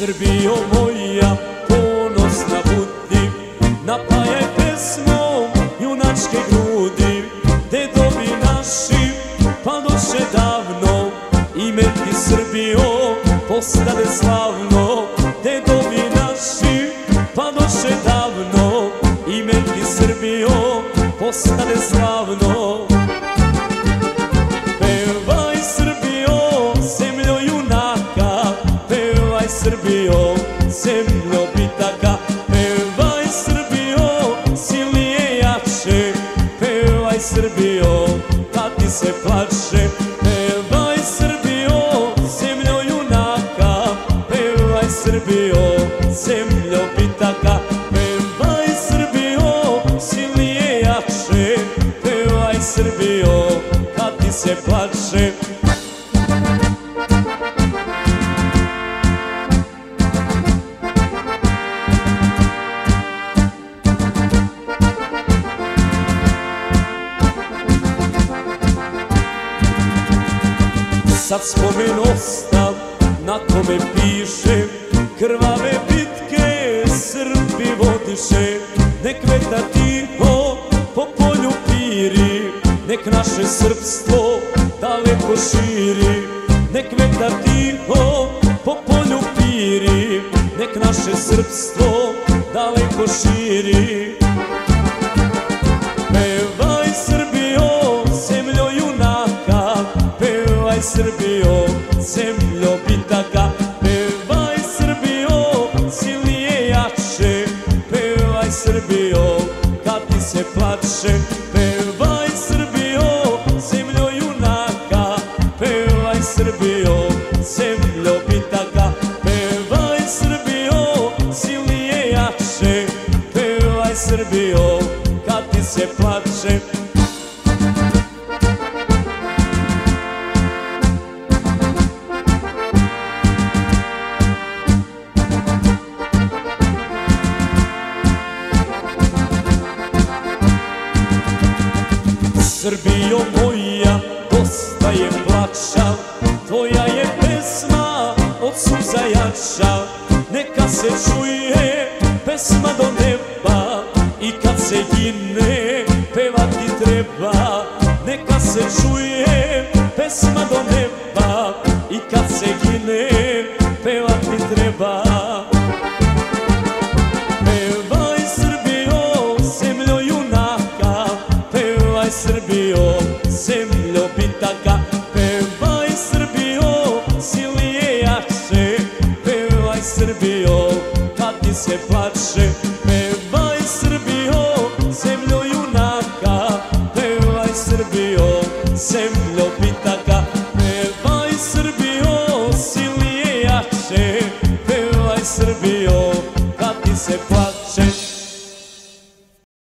Srbijo moja, ponosna budi, napajaj pesmom junačke grudi, dedovi naši padoše davno, ime ti Srbijo postade slavno, dedovi naši padoše davno, ime ti Srbijo postade slavno. Srbijo, zemljo bitaka, pevaj Srbijo, silnije jače, pevaj Srbijo, kad ti se plače, pevaj Srbijo, zemljo junaka, pevaj Srbijo, zemljo bitaka, pevaj Srbijo, silnije jače, pevaj Srbijo, kad ti se plače. Sad spomen ostav na kome piše Krvave bitke Srbi vodiše. Nek vetar tiho po polju piri Nek naše srpstvo daleko širi. Nek vetar tiho po polju piri Nek naše srpstvo daleko širi Srbijo, zemljo bitaka, pevaj Srbijo, silnije jače, pevaj Srbijo, kad ti se plače, pevaj Srbijo, zemljo junaka, pevaj Srbijo, zemljo bitaka, pevaj Srbijo, silnije jače, pevaj Srbijo, Srbijo moja, dosta je plača, tvoja je pesma od suza jača, neka se čuje pesma do neba. I kad se gine pevati treba, neka se čuje pesma do neba. I kad se gine Srbijo, kad ti se plače, pevaj Srbijo, zemljo junaka, pevaj Srbijo, zemljo pitaka, pevaj Srbijo, silije jače.